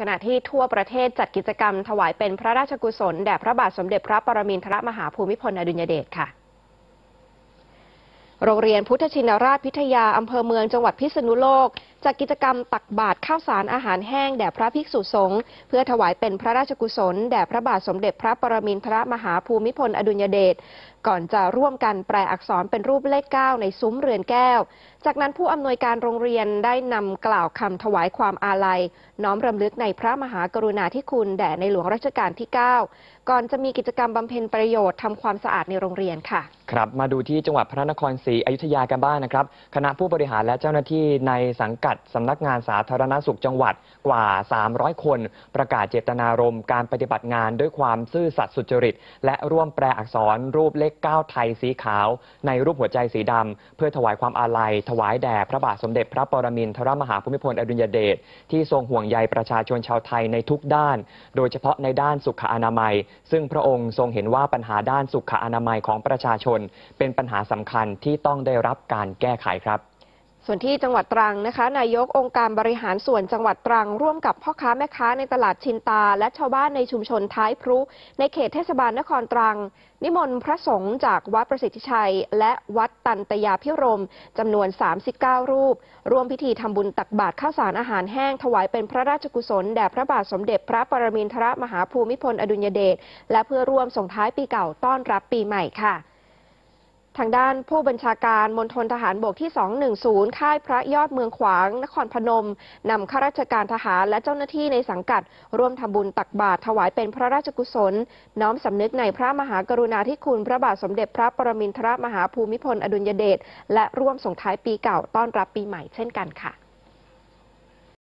ขณะที่ทั่วประเทศจัดกิจกรรมถวายเป็นพระราชกุศลแด่พระบาทสมเด็จพระปรมินทรมหาภูมิพลอดุลยเดชค่ะ โรงเรียนพุทธชินราชพิทยาอำเภอเมืองจังหวัดพิษณุโลก จัดกิจกรรมตักบาตรข้าวสารอาหารแห้งแด่พระภิกษุสงฆ์เพื่อถวายเป็นพระราชกุศล แด่พระบาทสมเด็จพระปรมินทรมหาภูมิพลอดุลยเดชก่อนจะร่วมกันแปลอักษรเป็นรูปเลขเก้าในซุ้มเรือนแก้ว จากนั้นผู้อำนวยการโรงเรียนได้นำกล่าวคำถวายความอาลัย น้อมรำลึกในพระมหากรุณาธิคุณแด่ในหลวงรัชกาลที่ 9 ก่อนจะมีกิจกรรมบำเพ็ญประโยชน์ทำความสะอาดในโรงเรียนค่ะ ครับมาดูที่จังหวัดพระนครศรีอยุธยากันบ้างนะครับ คณะผู้บริหารและเจ้าหน้าที่ในสังกัดสำนักงานสาธารณสุขจังหวัดกว่า 300 คน ประกาศเจตนารมณ์การปฏิบัติงานด้วยความซื่อสัตย์สุจริต และร่วมแปลอักษรรูปเลข 9 ไทยสีขาว ในรูปหัวใจสีดำเพื่อถวายความอาลัย ถวายแด่พระบาทสมเด็จพระปรมินทรมหาภูมิพลอดุลยเดชที่ทรงห่วงใยประชาชนชาวไทยในทุกด้าน โดยเฉพาะในด้านสุขอนามัยซึ่งพระองค์ทรงเห็นว่าปัญหาด้านสุขอนามัยของประชาชน เป็นปัญหาสำคัญที่ต้องได้รับการแก้ไขครับ ส่วนที่จังหวัดตรังนะคะ นายกองค์การบริหารส่วนจังหวัดตรัง ร่วมกับพ่อค้าแม่ค้าในตลาดชินตา และชาวบ้านในชุมชนท้ายพรุในเขตเทศบาลนครตรัง นิมนต์พระสงฆ์จากวัดประสิทธิชัย และวัดตันตยาพิรมจำนวน 39 รูป ร่วมพิธีทำบุญตักบาตรข้าวสารอาหารแห้ง ถวายเป็นพระราชกุศลแด่พระบาทสมเด็จพระปรมินทรมหาภูมิพลอดุลยเดชและเพื่อร่วมส่งท้ายปีเก่าต้อนรับปีใหม่ค่ะ ทางด้านผู้บัญชาการมณฑลทหารบกที่ 210 ค่ายพระยอดเมืองขวาง นครพนม นำข้าราชการทหารและเจ้าหน้าที่ในสังกัด ร่วมทำบุญตักบาตรถวายเป็นพระราชกุศล น้อมสำนึกในพระมหากรุณาธิคุณพระบาทสมเด็จพระปรมินทรมหาภูมิพลอดุลยเดช และร่วมส่งท้ายปีเก่าต้อนรับปีใหม่เช่นกันค่ะ